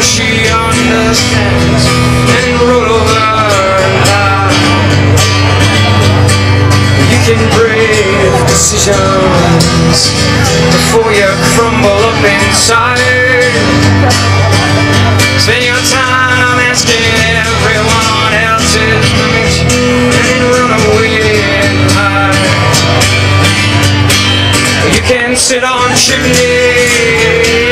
she understands and rule over You can brave decisions before you crumble up inside. Spend your time asking everyone else's permission and run away and hide. You can sit on chimney.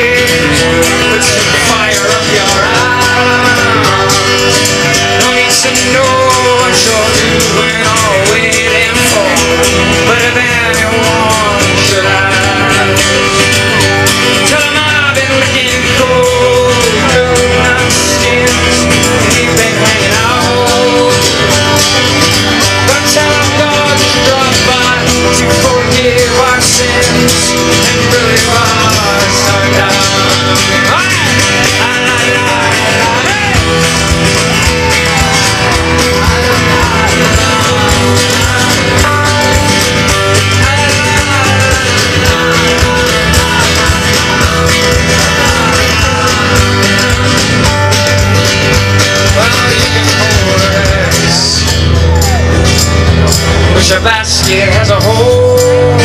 Shabastia has a hole.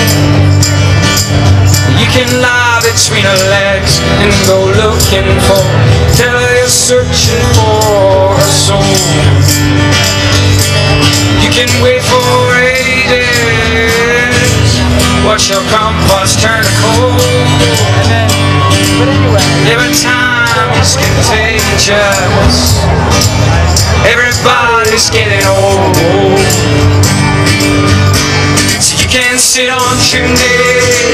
You can lie between her legs and go looking for, tell her you're searching for a soul. You can wait for ages, watch your compass turn to cold. Every time is contagious, everybody's getting old. sit on şimdi.